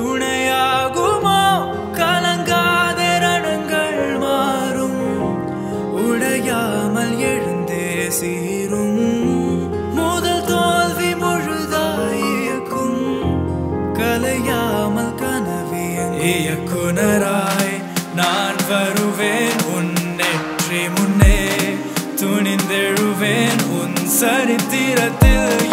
துணையாகுமா? கலங்காத ரணங்கள் மாறும். உடையாமல் எழுந்தே சீரும். முதல் தோல்வி முழுதாயிருக்கும் கலையாமல் கனவின் இயக்குனராய் நான் வருவேன். உன் நெற்றி முன்னே துணிந்தெழுவேன். உன் சரித்திரத்தில்